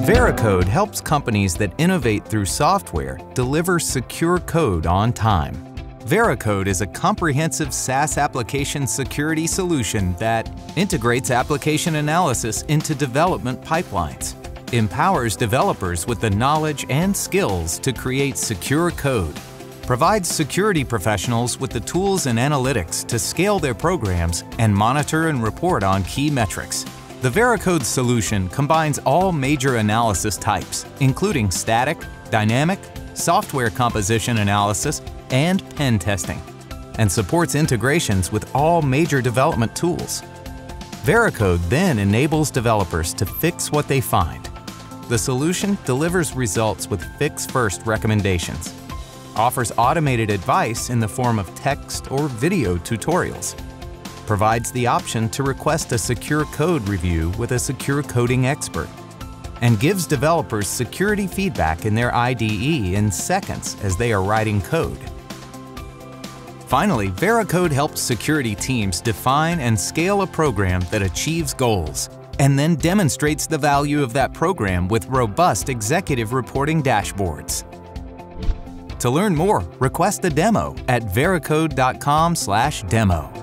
Veracode helps companies that innovate through software deliver secure code on time. Veracode is a comprehensive SaaS application security solution that integrates application analysis into development pipelines, empowers developers with the knowledge and skills to create secure code, provides security professionals with the tools and analytics to scale their programs and monitor and report on key metrics. The Veracode solution combines all major analysis types, including static, dynamic, software composition analysis, and pen testing, and supports integrations with all major development tools. Veracode then enables developers to fix what they find. The solution delivers results with fix-first recommendations, offers automated advice in the form of text or video tutorials, provides the option to request a secure code review with a secure coding expert, and gives developers security feedback in their IDE in seconds as they are writing code. Finally, Veracode helps security teams define and scale a program that achieves goals and then demonstrates the value of that program with robust executive reporting dashboards. To learn more, request a demo at veracode.com/demo.